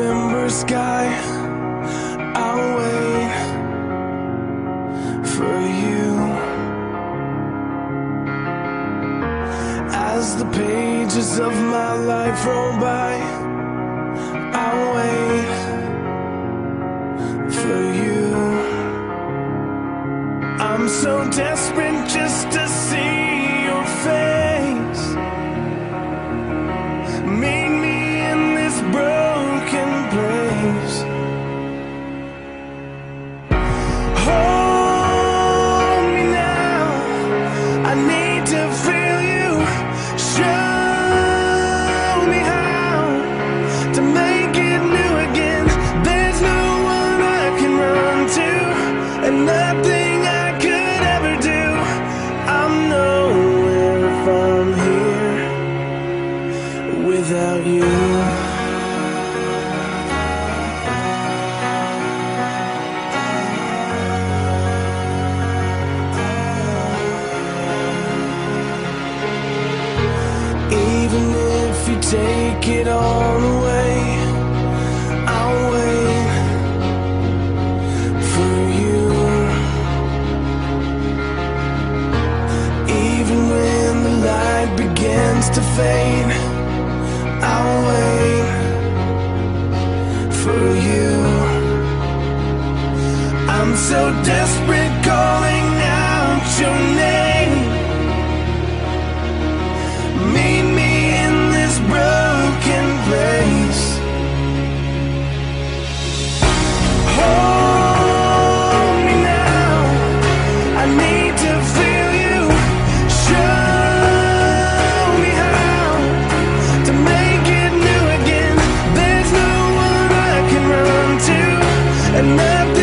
November sky I'll wait for you. As the pages of my life roll by I'll wait for you. I'm so desperate just to take it all away, I'll wait for you. Even when the light begins to fade, I'll wait for you. I'm so desperate and nothing